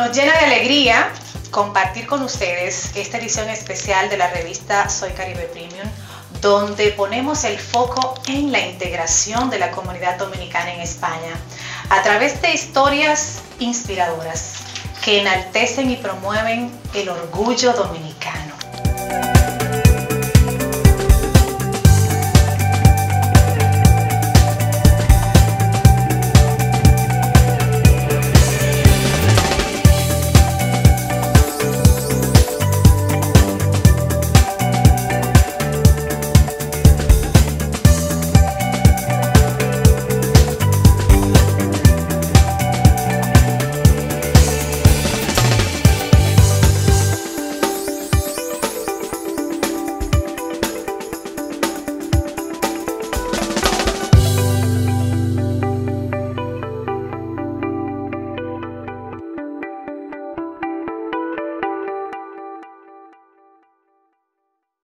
Nos llena de alegría compartir con ustedes esta edición especial de la revista Soy Caribe Premium, donde ponemos el foco en la integración de la comunidad dominicana en España a través de historias inspiradoras que enaltecen y promueven el orgullo dominicano.